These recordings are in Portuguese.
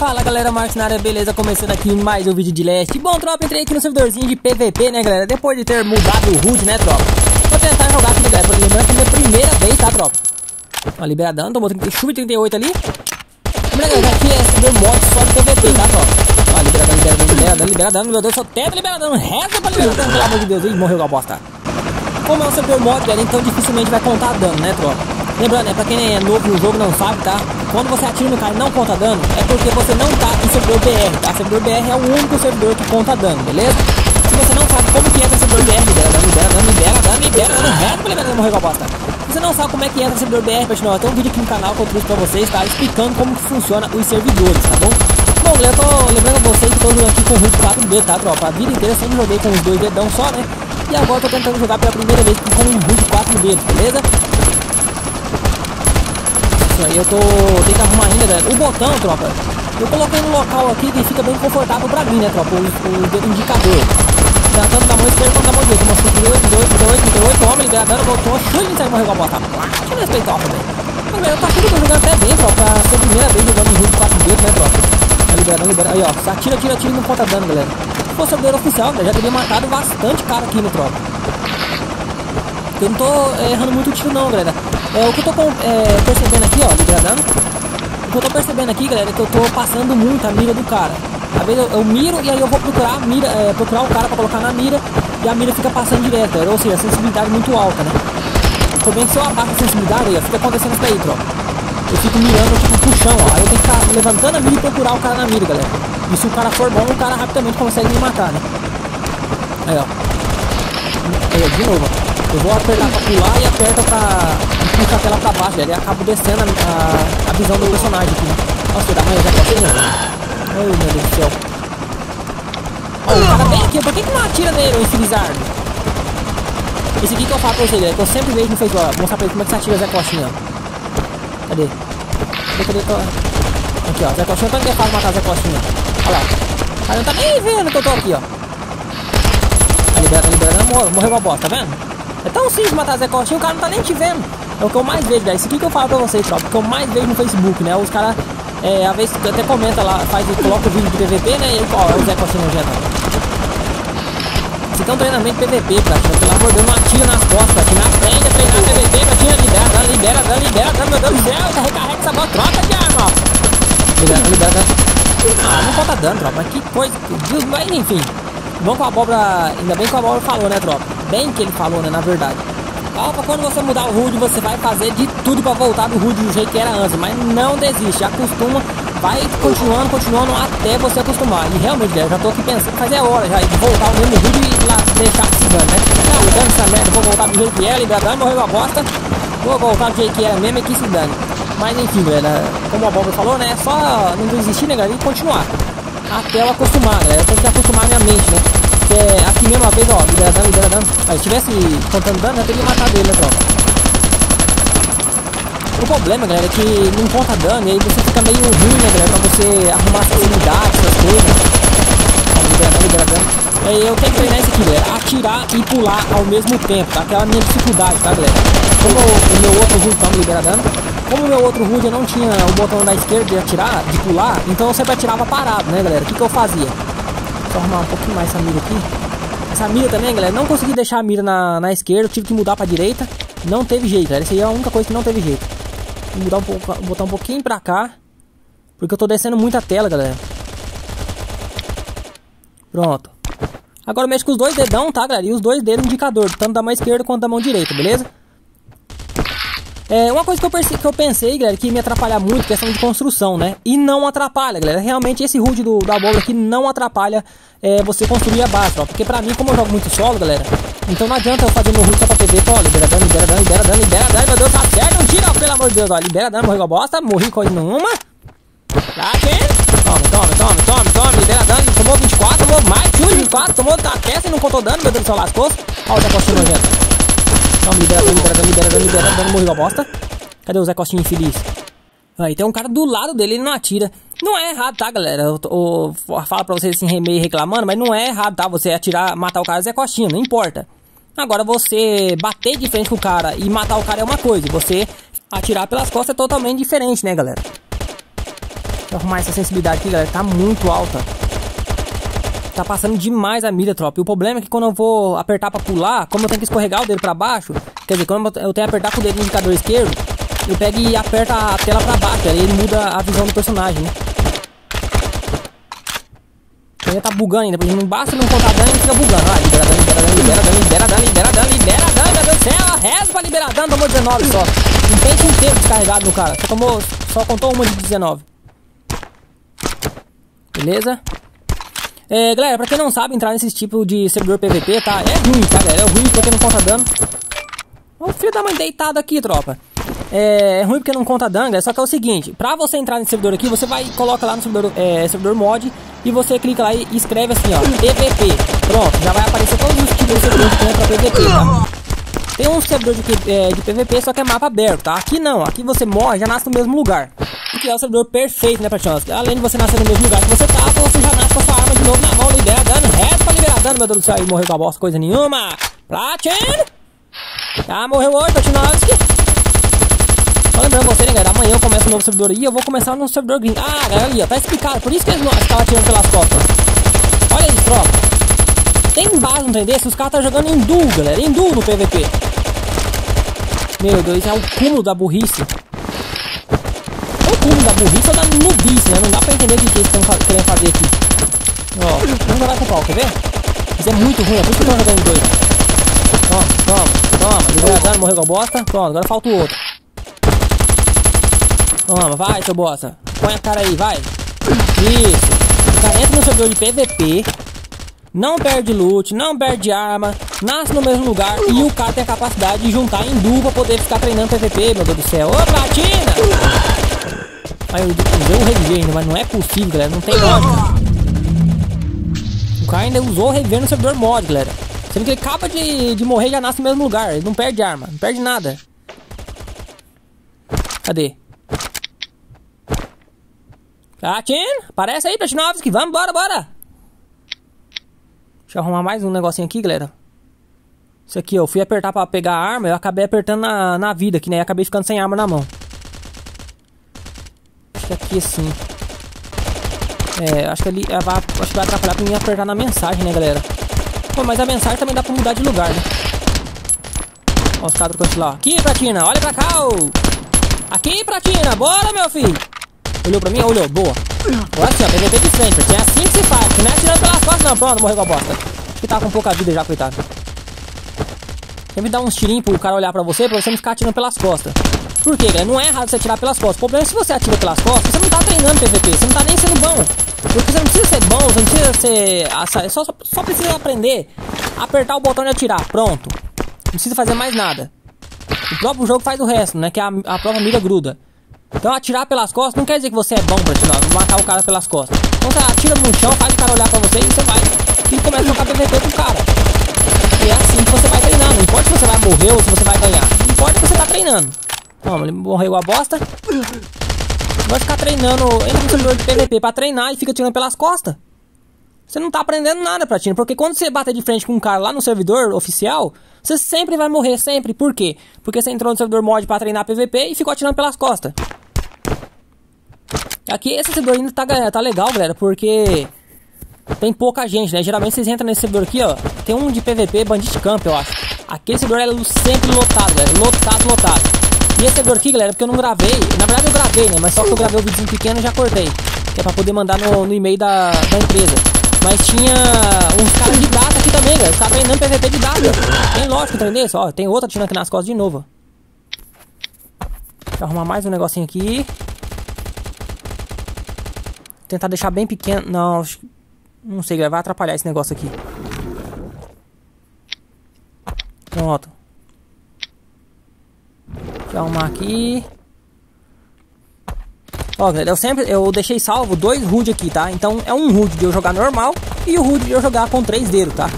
Fala galera, Marcos na área, beleza? Começando aqui mais um vídeo de leste Bom, tropa, entrei aqui no servidorzinho de PVP, né galera? Depois de ter mudado o HUD, né, tropa? Vou tentar jogar aqui, galera, lembrando que é minha primeira vez, tá, tropa? Ó, liberadão, tomou 30, chuva 38 ali Lembrando, galera, aqui é servidor mod só de PVP, tá, tropa? Ó, liberadão, liberadão, liberadão, liberadão, meu Deus, só tenta liberadão, reza pra liberadão, pelo amor de Deus, Ih, morreu a bosta Como é um servidor mod, galera, então dificilmente vai contar dano, né, tropa? Lembrando, né, pra quem é novo no jogo não sabe, tá? Quando você atira no cara e não conta dano, é porque você não tá em servidor BR, tá? Servidor BR é o único servidor que conta dano, beleza? Se você não sabe como que entra servidor BR, libera dano, libera dano, libera dano, libera dano, reto pra dano, morreu com a bosta. Se você não sabe como é que entra servidor BR, pessoal, tem um vídeo aqui no canal que eu trouxe pra vocês, tá? Explicando como que funciona os servidores, tá bom? Bom, eu tô lembrando vocês que tô jogando aqui com o Hulk 4D, tá, tropa? A vida inteira sempre joguei com os dois dedão só, né? E agora eu tô tentando jogar pela primeira vez com um Hulk 4 dedos, beleza? Aí eu tô. Tem que arrumar ainda, galera. O botão, tropa. Eu coloquei no local aqui que fica bem confortável pra mim, né, tropa? O, o dedo indicador. Tá tanto da mão esquerda quanto da mão direita. Uma 58, 38, 38, homem, liberadando, botou, show ele sai morreu com a bota. Deixa eu respeitar, velho. Mas, eu tá tudo jogando até bem, tropa. Ser a primeira vez jogando em jogo 4 dedos, né, tropa? Tá liberando, liberando. Aí, ó. Atira, atira, atira e não conta dano, galera. Se fosse servidor oficial, galera, já teria matado bastante cara aqui no tropa. Eu não tô é, errando muito tiro não, galera. É, o que eu tô é, percebendo aqui, ó, degradando. O que eu tô percebendo aqui, galera, é que eu tô passando muito a mira do cara. Às vezes eu, eu miro e aí eu vou procurar a mira, é, procurar o cara pra colocar na mira e a mira fica passando direto, galera. Ou seja, a sensibilidade muito alta, né? Por bem que se eu abaixo a sensibilidade, aí, ó, fica acontecendo isso daí, tropa. Eu fico mirando tipo pro chão, ó. Aí eu tenho que ficar levantando a mira e procurar o cara na mira, galera. E se o cara for bom, o cara rapidamente consegue me matar, né? Aí, ó. Aí, de novo, ó. Eu vou apertar pra pular e aperta pra puxar a tela pra baixo, velho. E acabo descendo a, a, a, visão do personagem aqui. Né? Nossa, da manhã já passou, né? Ai, meu Deus do céu. Olha, o cara bem aqui. Por que, que não atira nele, o Infinizardo? Esse aqui que eu falo pra vocês, é que eu sempre vejo no Facebook, ó. Mostrar pra ele como é que você atira Zé Coxinha, ó. Cadê? Cadê, cadê? Aqui, ó. Zé Coxinha, tanto que é fácil matar Zé Coxinha. Olha lá. Cara não tá nem vendo que eu tô aqui, ó. Tá liberado, tá liberado. Morreu, morreu uma bosta, tá vendo? É tão simples matar Zé Coxinha, o cara não tá nem te vendo. É o que eu mais vejo, galera. Isso aqui que eu falo pra vocês, tropa. O que eu mais vejo no Facebook, né? Os caras, é, às vezes até comenta lá, faz, coloca o vídeo do PVP, né? E ó, é o Zé Coxinha nojento. Isso aqui é um treinamento PVP, praticamente. Pelo amor de Deus, não atira nas costas, praticamente. Aprende a treinar PVP, praticamente. Libera, dá, libera, dá, libera, dá, meu Deus do céu. Tá recarrega essa bola, troca de arma, ó. Libera, libera. Ah, não conta dano, tropa. Mas que coisa. Deus, mas enfim. Bom com a abóbora. Ainda bem que a abóbora falou, né, tropa? Bem que ele falou, né, na verdade. Alfa, quando você mudar o HUD, você vai fazer de tudo para voltar do HUD do jeito que era antes, mas não desiste, acostuma, vai continuando, continuando até você acostumar. E realmente, eu já tô aqui pensando, fazer a hora já de voltar o mesmo HUD e lá deixar dando, né? Não, dando essa merda, vou voltar do jeito que era, liberando, morreu a bosta, vou voltar do jeito que era mesmo e que se dane. Mas enfim, galera, como a Bob falou, né, é só não desistir, né, galera, e continuar. Até eu acostumar, galera, eu tenho que acostumar minha mente, né? É aqui mesmo uma vez, ó, libera dano, libera dano. Aí, se tivesse contando dano, eu teria matado ele, né, tropa? O problema, galera, é que não conta dano e aí você fica meio ruim, né, galera, pra você arrumar as unidades, essas coisas. Ó, libera dano, libera dano. É, eu tenho que treinar isso aqui, galera, atirar e pular ao mesmo tempo, tá? Aquela minha dificuldade, tá, galera? Como o, meu outro HUD tá me libera dano, como o meu outro HUD não tinha o botão da esquerda de atirar, de pular, então eu sempre atirava parado, né, galera? O que que eu fazia? Só arrumar um pouquinho mais essa mira aqui. Essa mira também, galera, não consegui deixar a mira na, na esquerda, tive que mudar pra direita. Não teve jeito, galera. Essa aí é a única coisa que não teve jeito. Vou mudar um pouco, botar um pouquinho pra cá. Porque eu tô descendo muita tela, galera. Pronto. Agora mexe com os dois dedão, tá, galera? E os dois dedos indicador, tanto da mão esquerda quanto da mão direita, beleza? É, uma coisa que eu, que eu pensei, galera, que me atrapalha muito, questão de construção, né? E não atrapalha, galera. Realmente esse HUD do, da bola aqui não atrapalha é, você construir a base, ó. Porque pra mim, como eu jogo muito solo, galera, então não adianta eu fazer meu HUD só pra PV, ó. Libera dano, libera dano, libera dano, libera dano, meu Deus, acerta, não tira, pelo amor de Deus, ó. Libera dano, morri com a bosta, morri com nenhuma. Tá, quem? Toma, toma, toma, toma, toma, libera dano, tomou 24, tomou mais, 24, tomou da testa e não contou dano, meu Deus céu, lascou. Ó, Zé Costinho nojento. Calma, libera, libera, libera, libera, libera, libera, morreu a bosta. Cadê o Zé Costinho infeliz? Aí tem um cara do lado dele, ele não atira. Não é errado, tá, galera? Eu, eu, eu falo pra vocês assim, meio reclamando, mas não é errado, tá? Você atirar, matar o cara Zé Costinho, não importa. Agora, você bater de frente com o cara e matar o cara é uma coisa. Você atirar pelas costas é totalmente diferente, né, galera? Eu arrumar essa sensibilidade aqui, galera. Tá muito alta. Tá passando demais a mira, tropa. E o problema é que quando eu vou apertar pra pular, como eu tenho que escorregar o dedo pra baixo, quer dizer, quando eu tenho que apertar com o dedo no indicador esquerdo, eu pego e aperto a tela pra baixo, aí ele muda a visão do personagem, né? Ainda tá bugando ainda, porque não basta não contar dano, ele fica bugando. Ah, libera dano, libera dano, libera dano, libera dano, libera dano, libera dano, meu Deus do céu, reza pra liberar dano, tomou 19 só. Um pente inteiro descarregado no cara, só tomou, só contou uma de 19. Beleza? É, galera, pra quem não sabe, entrar nesse tipo de servidor PVP, tá? É ruim, tá, galera? É ruim porque não conta dano. O filho da mãe deitado aqui, tropa. É, é, ruim porque não conta dano, galera. Só que é o seguinte, pra você entrar nesse servidor aqui, você vai coloca lá no servidor, é, servidor mod e você clica lá e escreve assim, ó, PVP. Pronto, já vai aparecer todos os tipos de servidor que tem pra PVP, tá? Tem um servidor de, é, de PVP, só que é mapa aberto, tá? Aqui não, aqui você morre, já nasce no mesmo lugar. Que é o servidor perfeito, né, Pratinhos? Além de você nascer no mesmo lugar que você tá, você já nasce com a sua arma de novo na mão, libera dano, reto pra liberar dano, meu Deus do céu, e morreu com a bosta, coisa nenhuma. Platin! Ah, morreu hoje, Platinovski. Só lembrando você, né, galera, amanhã eu começo um novo servidor aí, eu vou começar no servidor green. Ah, galera, ali, ó, tá explicado, por isso que eles estavam atirando pelas costas. Olha isso, tropa. Tem base no trem desse, os caras tá jogando em duo, galera, em duo no PVP. Meu Deus, é o cúmulo da burrice. É o cúmulo da burrice ou da nubice, né? Não dá pra entender o que eles estão querendo fazer aqui. Ó, vamos jogar com pau, quer ver? Isso é muito ruim, é por isso que eu tô jogando em dois. Toma, toma, toma. Libera dano, morreu com a bosta. Pronto, agora falta o outro. Toma, vai, seu bosta. Põe a cara aí, vai. Isso. Cara entra no servidor de PVP não perde loot, não perde arma, nasce no mesmo lugar e o cara tem a capacidade de juntar em duo pra poder ficar treinando PVP, meu Deus do céu. Ô, platina! Aí eu usei um reviver ainda, mas não é possível, galera, não tem lógica. O cara ainda usou o reviver no servidor mod, galera. Sendo que ele acaba de, de morrer e já nasce no mesmo lugar, ele não perde arma, não perde nada. Cadê? Platin, aparece aí, Platinovski, vamos, bora, bora! Deixa eu arrumar mais um negocinho aqui, galera. Isso aqui, ó. Eu fui apertar pra pegar a arma, eu acabei apertando na, na vida aqui, né? E acabei ficando sem arma na mão. Acho que aqui assim. É, acho que ali é, vai, acho que vai atrapalhar pra mim apertar na mensagem, né, galera? Pô, mas a mensagem também dá pra mudar de lugar, né? Ó, os caras trocando lá. Aqui, Pratina, olha pra cá, ô! Aqui, Pratina, bora, meu filho! Olhou pra mim? Olhou, boa. Agora sim, ó, PVP de frente, é assim que se faz. Não é atirando não. Pronto, morreu com a bosta. Que tá com pouca vida já, coitado. Sempre dá uns tirinhos pro cara olhar pra você, pra você não ficar atirando pelas costas. Por quê, galera? Não é errado você atirar pelas costas. O problema é se você atira pelas costas, você não tá treinando PVP, você não tá nem sendo bom. Porque você não precisa ser bom, você não precisa ser. Só, só precisa aprender a apertar o botão de atirar. Pronto. Não precisa fazer mais nada. O próprio jogo faz o resto, né? Que a, a própria mira gruda. Então atirar pelas costas não quer dizer que você é bom pra atirar, matar o cara pelas costas. Então você atira no chão, faz o cara olhar pra você e você vai e começa a jogar PVP com o cara. E é assim que você vai treinando. Não importa se você vai morrer ou se você vai ganhar. Não importa que você tá treinando. Toma, ele morreu a bosta. Vai ficar treinando, entra no servidor de PVP pra treinar e fica tirando pelas costas. Você não tá aprendendo nada, Pratinho, porque quando você bater de frente com um cara lá no servidor oficial, você sempre vai morrer, sempre. Por quê? Porque você entrou no servidor mod pra treinar PVP e ficou atirando pelas costas. Aqui esse servidor ainda tá, tá legal, galera, porque tem pouca gente, né? Geralmente vocês entram nesse servidor aqui, ó. Tem um de PVP, Bandit Camp, eu acho. Aquele servidor é sempre lotado, galera. Lotado, lotado. E esse servidor aqui, galera, porque eu não gravei. Na verdade eu gravei, né? Mas só que eu gravei o vídeo pequeno e já cortei. Que é pra poder mandar no, no e-mail da, da empresa. Mas tinha uns caras de data aqui também, galera. Caras treinando PVP de data. Tem lógico, treinei isso, ó. Tem outra tirando aqui nas costas de novo. Deixa eu arrumar mais um negocinho aqui. Tentar deixar bem pequeno. Não, não sei, vai atrapalhar esse negócio aqui. Pronto. Deixa eu arrumar aqui. Ó, galera, eu sempre eu deixei salvo dois HUD aqui, tá? Então é um HUD de eu jogar normal e o HUD de eu jogar com três dedos, tá?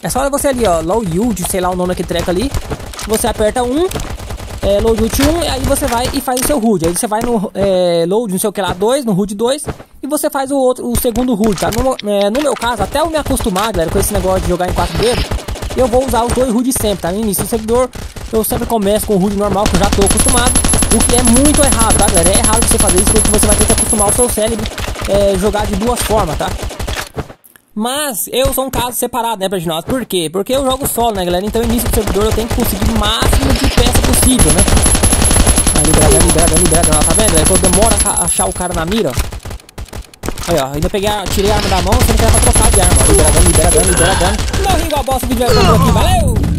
É só você ali, ó, low yield, sei lá o nome daquele treco ali. Você aperta um é, load 1, e aí você vai e faz o seu HUD. Aí você vai no é, load, não sei o que lá, 2, no HUD 2, e você faz o outro, o segundo HUD, tá? No, é, no meu caso, até eu me acostumar, galera, com esse negócio de jogar em 4 dedos, eu vou usar os dois HUD sempre, tá? No início do servidor, eu sempre começo com o HUD normal, que eu já tô acostumado, O que é muito errado, tá, galera? É errado você fazer isso porque você vai ter que acostumar o seu cérebro é, jogar de duas formas, tá? Mas eu sou um caso separado, né, nós. Por quê? Porque eu jogo solo, né, galera? Então, início do servidor eu tenho que conseguir o máximo de peça possível, né? Aí, liberadão, liberadão, liberadão, tá vendo? Aí quando demora a achar o cara na mira, ó. Aí, ó, ainda peguei, tirei a arma da mão, sendo que era pra trocar de arma. Liberadão, liberadão, liberadão. Morri igual a bosta, o vídeo vai aqui, valeu!